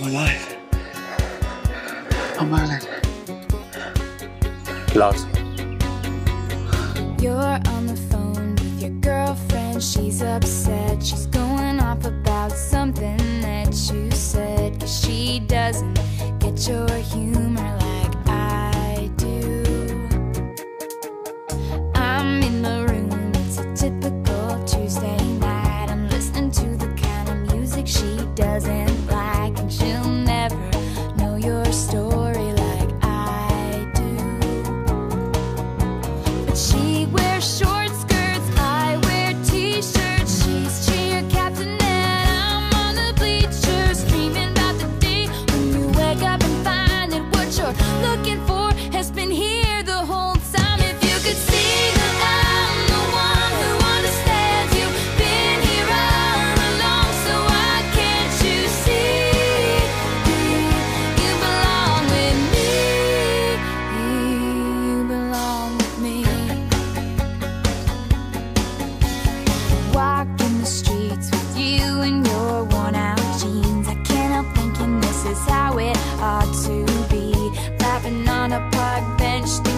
my life. Oh, Merlin. Lars. You're on the phone with your girlfriend. She's upset. She's going off about something that you said. Cause she doesn't get your humor. she wears short on a park bench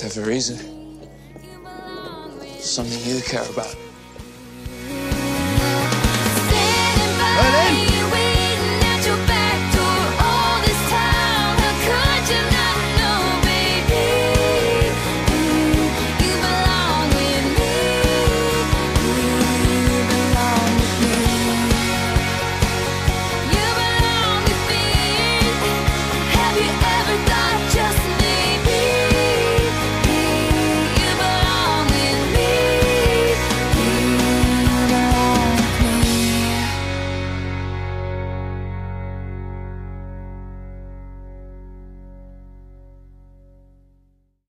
have a reason. Something you care about.